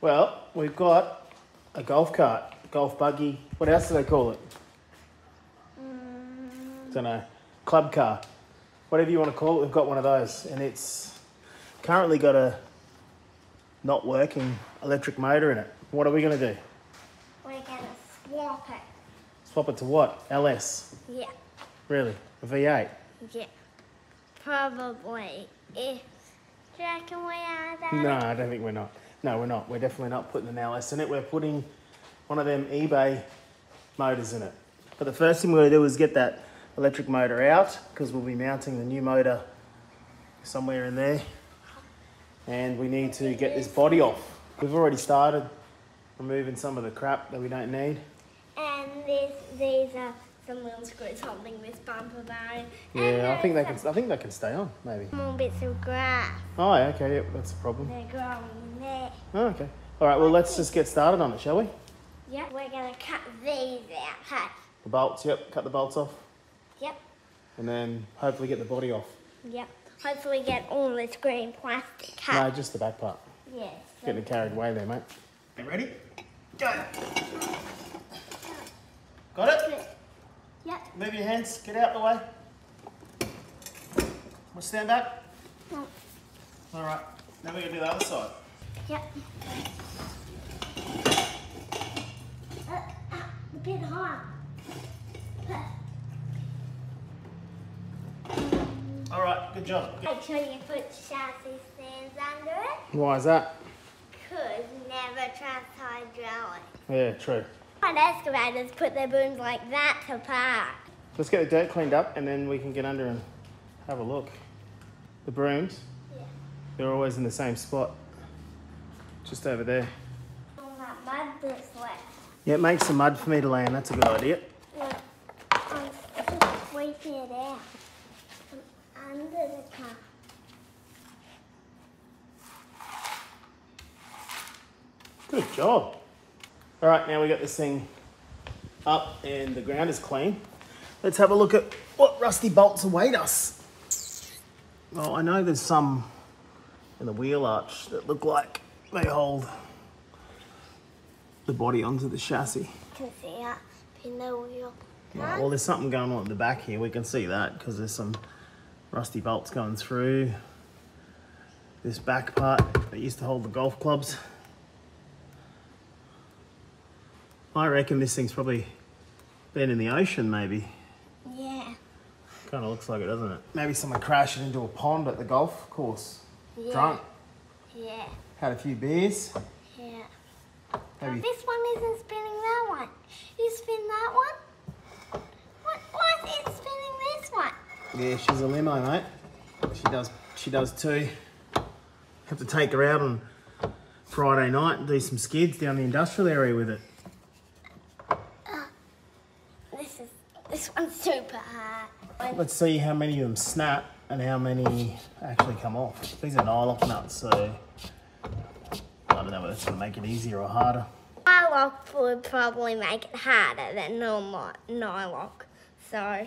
Well, we've got a golf cart, golf buggy. What else do they call it? Mm, Don't know. Club car. Whatever you want to call it, we've got one of those. And it's currently got a not working electric motor in it. What are we going to do? we're gonna swap it. Swap it to what? LS. Yeah, Really? A V8? yeah. Probably. If do you reckon we are that? No, I don't think we're not. No, we're not. We're definitely not putting an LS in it. We're putting one of them eBay motors in it. But the first thing we're going to do is get that electric motor out because we'll be mounting the new motor somewhere in there. And we need to get this body off. We've already started removing some of the crap that we don't need. And these these are some little screws holding this bumper bar. Yeah, I think they can. I think they can stay on. Maybe. Small bits of grass. Oh, okay. Yep, that's a problem. They're growing there. Oh, okay. All right. Well, let's just get started on it, shall we? Yep. We're gonna cut these out. Hey. The bolts. Yep. Cut the bolts off. Yep. and then hopefully get the body off. Yep. Hopefully get all this green plastic No, just the back part. Yes. Getting carried away there, mate. You ready? Go. Got it? Yep. Move your hands. Get out of the way. We'll stand back. No. All right. Now we're gonna do the other side. Yep. Uh, uh, a bit hard. All right. Good job. Make sure you put chassis stands under it. Why is that? Cause never trust hydraulic. Yeah, true. And excavators put their booms like that to park. Let's get the dirt cleaned up, and then we can get under and have a look. The brooms, Yeah. they're always in the same spot. Just over there. All that mud this way. Yeah, make some mud for me to land. That's a good idea. Look, I'm just sweeping it out from under the car. Good job. All right, now we got this thing up and the ground is clean. Let's have a look at what rusty bolts await us. Well, I know there's some in the wheel arch that look like they hold the body onto the chassis. You can see up in the wheel. Right, well, there's something going on at the back here. We can see that because there's some rusty bolts going through this back part that used to hold the golf clubs. I reckon this thing's probably been in the ocean, maybe. Yeah. Kind of looks like it, doesn't it? Maybe someone crashed it into a pond at the golf course. Yeah. Drunk, Yeah. Had a few beers. Yeah. Maybe. But this one isn't spinning that one. You spin that one? What, why is it spinning this one? Yeah, she's a limo, mate. She does. She does too. Have to take her out on Friday night and do some skids down the industrial area with it. Uh, this is this one's super hard. Let's see how many of them snap and how many actually come off. These are nylock nuts, so don't know whether it's gonna make it easier or harder. Nylock would probably make it harder than normal nylock. So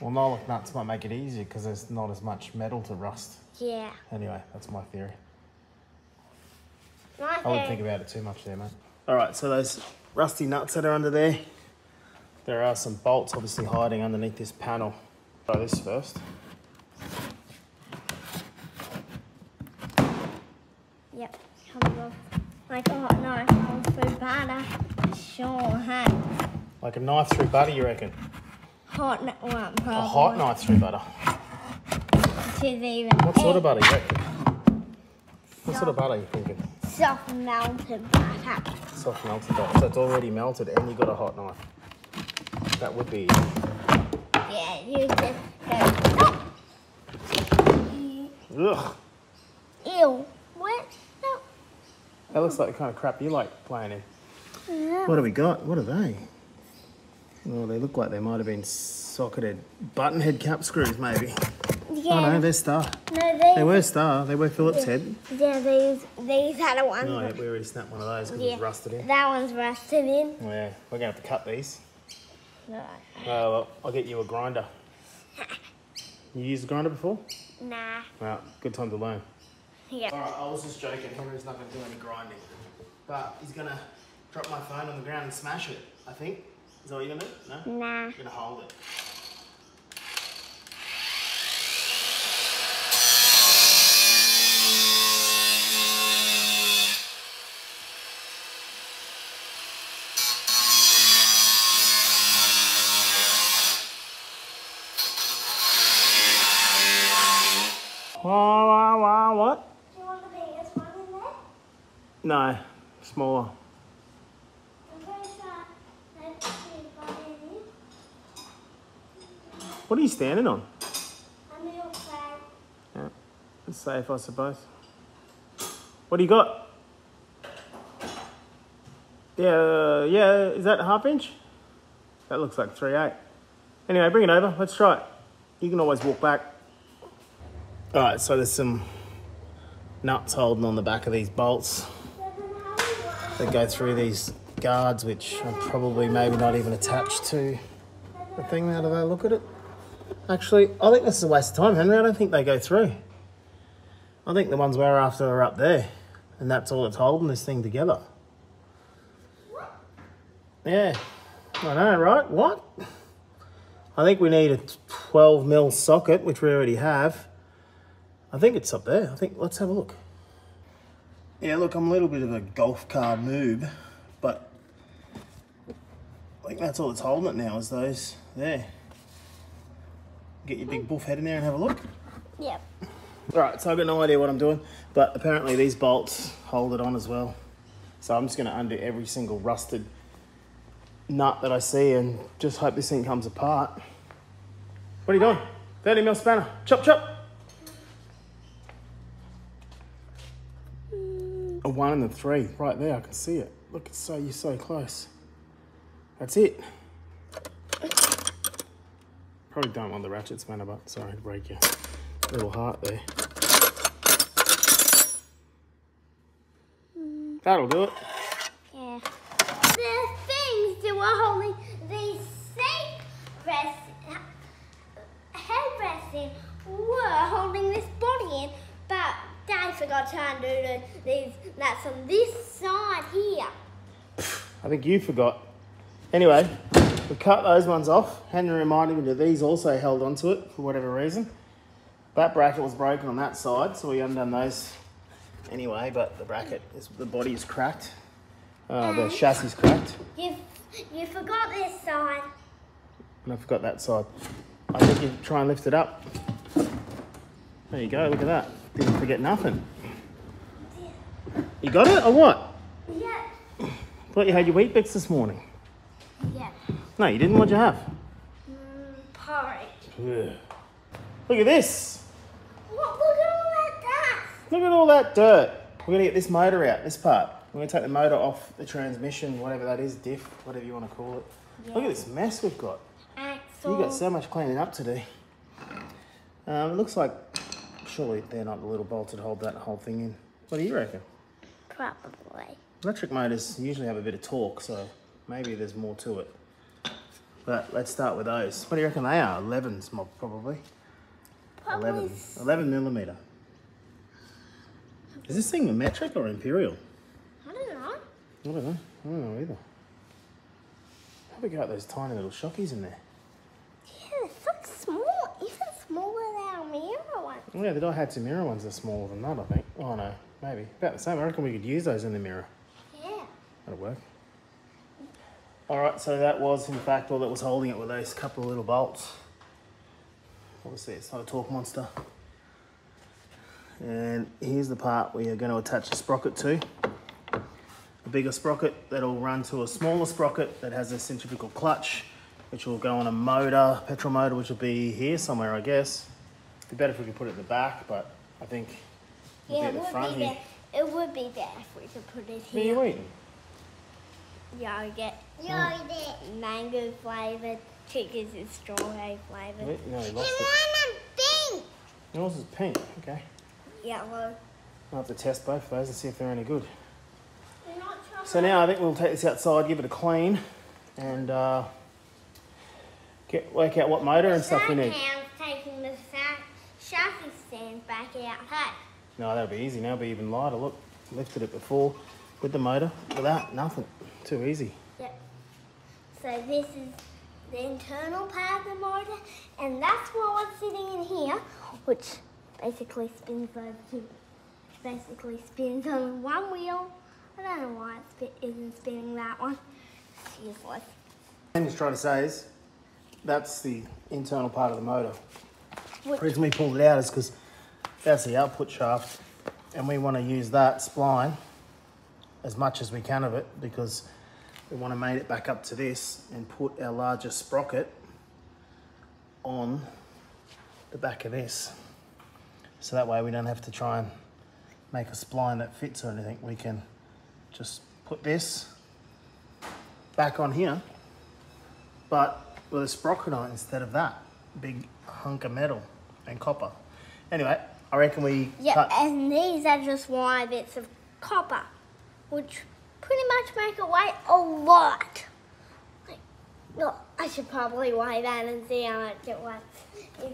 Well, nylock nuts might make it easier because there's not as much metal to rust. yeah. Anyway, that's my theory. My I wouldn't think about it too much there, mate. All right, so those rusty nuts that are under there, there are some bolts obviously hiding underneath this panel. Try this first. Yep, comes off like oh, a hot knife comes through butter. Sure, hey. Like a knife through butter, you reckon? Hot one probably. A hot knife through butter. It is even. What sort of butter, you reckon? What sort of butter are you thinking? Soft melted butter. Soft melted butter. So it's already melted and you got a hot knife. That would be. Yeah, you just go. Ugh. Ew. What? No. That looks like the kind of crap you like playing in. What have we got? What are they? Well, they look like they might have been socketed button head cap screws, maybe. Yeah. Oh no, they're star. No, these. They were star. They were Phillips head. Yeah, these these a one. No, yeah, we already snapped one of those because Yeah. it's rusted in. That one's rusted in. Oh, yeah, we're going to have to cut these. No. Oh, uh, well, I'll get you a grinder. You used a grinder before? Nah. Well, good time to learn. Yeah. Alright, I was just joking. Henry's not going to do any grinding. But he's going to drop my phone on the ground and smash it, I think. Is that what you're going to do? No? Nah. You're going to hold it. Wah, wah, wah, what? Do you want the biggest one in there? No, smaller. What are you standing on? Yeah, it's safe, I suppose. What do you got? Yeah, uh, yeah, is that a half inch? That looks like three eight. Anyway, bring it over. Let's try it. You can always walk back. All right, so there's some nuts holding on the back of these bolts that go through these guards, which are probably maybe not even attached to the thing. How do they look at it? Actually, I think this is a waste of time, Henry. I don't think they go through. I think the ones we're after are up there, and that's all that's holding this thing together. Yeah, I know, right? What? I think we need a 12 mil socket, which we already have. I think it's up there. I think let's have a look. Yeah, look, I'm a little bit of a golf car noob, but I think that's all that's holding it now is those there. Get your big buff head in there and have a look. Yep. Alright, so I've got no idea what I'm doing, but apparently these bolts hold it on as well. So I'm just going to undo every single rusted nut that I see and just hope this thing comes apart. What are you doing? 30 mil spanner. Chop, chop. One and a three, right there. I can see it. Look, it's so you're so close. That's it. Probably don't want the ratchet spanner, but sorry to break your little heart there. That'll do it. Yeah. The things that were holding the safe rest, headrest in were holding this body in, but Dad forgot to undo the, nuts on this side here. I think you forgot. Anyway, we cut those ones off. Henry reminded me that these also held onto it for whatever reason. That bracket was broken on that side, so we undone those anyway, but the bracket is the body is cracked. Uh, the chassis is cracked. You, you forgot this side. And I forgot that side. I think you try and lift it up. There you go, look at that. Didn't forget nothing. You got it or what? Yeah. Thought you had your Weet-Bix this morning. Yeah. No, you didn't. What'd you have? Mm, porridge. Ugh. Look at this. What? Look at all that dust. Look at all that dirt. We're gonna get this motor out, this part. We're gonna take the motor off the transmission, whatever that is, diff, whatever you want to call it. Yeah. Look at this mess we've got. Axle. You got so much cleaning up to do. Um, it looks like surely they're not the little bolts that hold that whole thing in. What do you reckon? Probably. Electric motors usually have a bit of torque, so maybe there's more to it. But let's start with those. What do you reckon they are? 11s, mo- probably. Probably. 11. 11 millimeter. Is this thing metric or imperial? I don't know. I don't know. I don't know either. How big are those tiny little shockies in there? Yeah, it's so small. Even smaller than our Mira one. Oh, yeah, the Daihatsu Mira ones are smaller than that, I think. Oh, no, maybe. About the same. I reckon we could use those in the Mira. Yeah. That'll work. All right, so that was, in fact, all that was holding it were those couple of little bolts. Obviously, it's not a torque monster. And here's the part where you're going to attach the sprocket to. A bigger sprocket that'll run to a smaller sprocket that has a centrifugal clutch, which will go on a motor, petrol motor, which will be here somewhere, I guess. It'd be better if we could put it in the back, but I think Yeah, be it the would front be here. better. It would be better if we could put it here. What are you here. eating? Yogurt. Yogurt. Mango flavored. Chickens is strawberry flavored. Wait, no, he lost it. pink. Yours is pink, okay. Yellow. I'll have to test both of those and see if they're any good. We're So now I think we'll take this outside, give it a clean, and uh, get work out what motor and stuff we need. Sam's taking the sa- chassis stand back outside. No, that'll be easy now. Be even lighter. Look, lifted it before with the motor. Without nothing. Too easy. Yep. So this is the internal part of the motor, and that's what was sitting in here, which basically spins two. Basically spins on one wheel. I don't know why it isn't spinning that one. It's useless. And he's trying to say is that's the internal part of the motor. The reason we pulled it out is because that's the output shaft, and we want to use that spline as much as we can of it because we want to mate it back up to this and put our larger sprocket on the back of this. So that way we don't have to try and make a spline that fits or anything. We can just put this back on here, but with a sprocket on instead of that big hunk of metal and copper. Anyway, I reckon we yeah, cut. and these are just wire bits of copper, which pretty much make it weigh a lot. Like, no, I should probably weigh that and see how much it. If